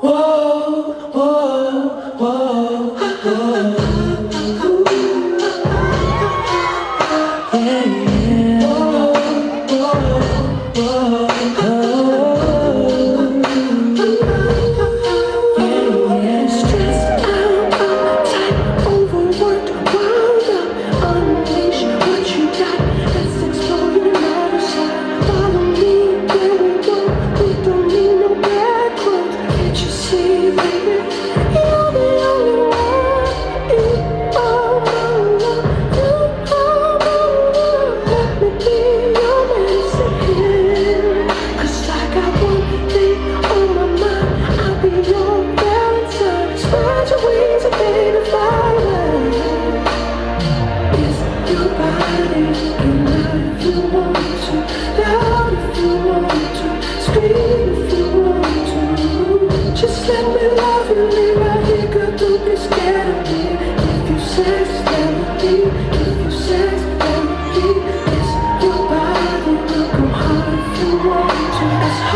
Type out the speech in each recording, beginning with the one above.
whatever whoa, like.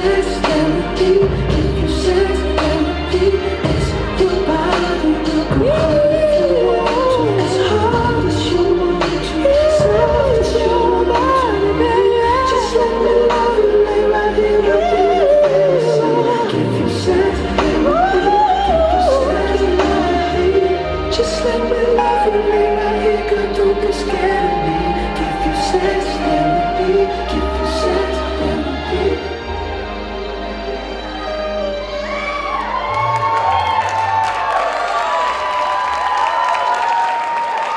system keep